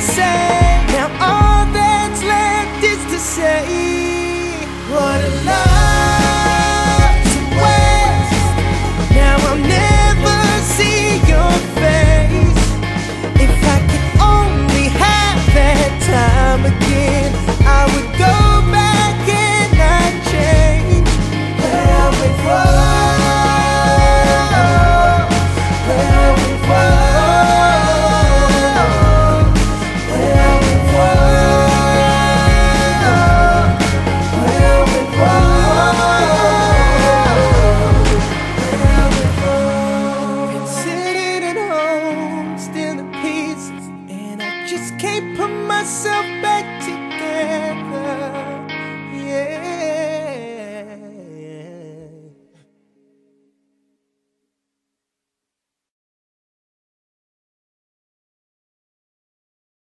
say